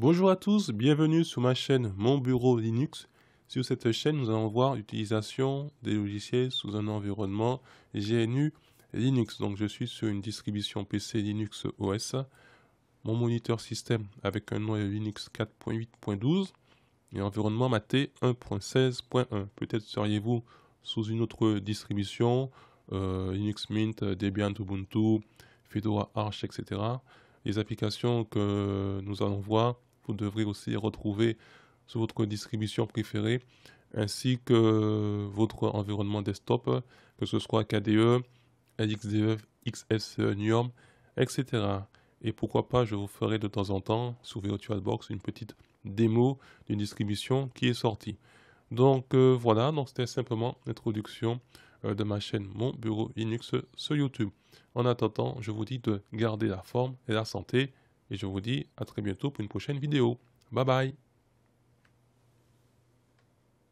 Bonjour à tous, bienvenue sur ma chaîne Mon Bureau Linux. Sur cette chaîne, nous allons voir l'utilisation des logiciels sous un environnement GNU Linux. Donc je suis sur une distribution PC Linux OS. Mon moniteur système avec un noyau Linux 4.8.12 et environnement maté 1.16.1. Peut-être seriez-vous sous une autre distribution, euh, Linux Mint, Debian, Ubuntu, Fedora Arch, etc. Les applications que nous allons voir vous devrez aussi retrouver sur votre distribution préférée, ainsi que votre environnement desktop, que ce soit KDE, LXDE, XS Norm, etc. Et pourquoi pas, je vous ferai de temps en temps sur VirtualBox une petite démo d'une distribution qui est sortie. Donc euh, voilà, donc c'était simplement l'introduction euh, de ma chaîne Mon Bureau Linux sur YouTube. En attendant, je vous dis de garder la forme et la santé et je vous dis à très bientôt pour une prochaine vidéo. Bye bye